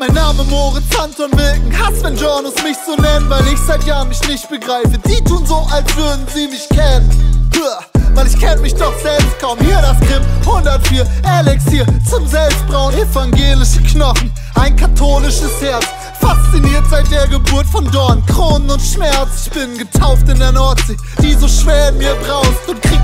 Mein Name Moritz Anton Wilken, Hass, wenn Journos mich so nennen, weil ich seit Jahren mich nicht begreife. Die tun so, als würden sie mich kennen. Weil ich kenn mich doch selbst kaum. Hier das Grimm 104, Elixier zum Selbstbrauen, evangelische Knochen, ein katholisches Herz. Fasziniert seit der Geburt von Dorn, Kronen und Schmerz. Ich bin getauft in der Nordsee, die so schwer in mir braust und krieg